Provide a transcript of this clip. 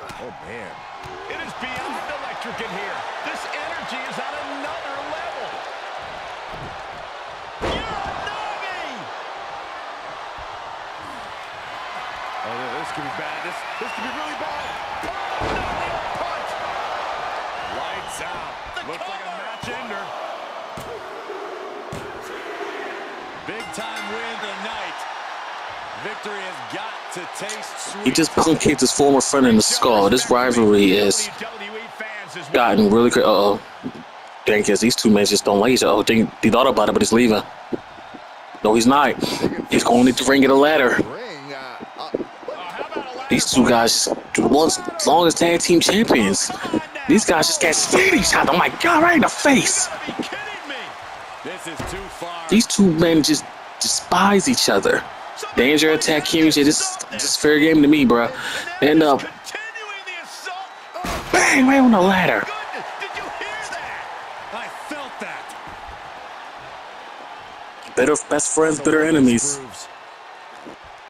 Oh, man. It is beyond electric in here. This energy is on another level. Uranage! Oh, yeah, this could be bad. This, this could be really bad. Punch! Lights out. The Looks like a match ender. Big time win tonight. Victory has got to taste sweet. He just punk kicked his former friend in the skull. This rivalry is WWE fans as well. gotten really crazy. Uh oh. Dang, guess these two men just don't like each other. Oh, dang, he thought about it, but he's leaving. No, he's not. He's going to the ring of the ladder. Ring, uh, uh, how about a ladder These two guys, once longest tag team champions. Come on now. These guys just can't stand each other. Oh my God, right in the face. You gotta be kidding me. this is too far. These two men just despise each other. Danger attack here. This this is fair game to me, bro. End up bang right on the ladder. Better best friends, So bitter enemies.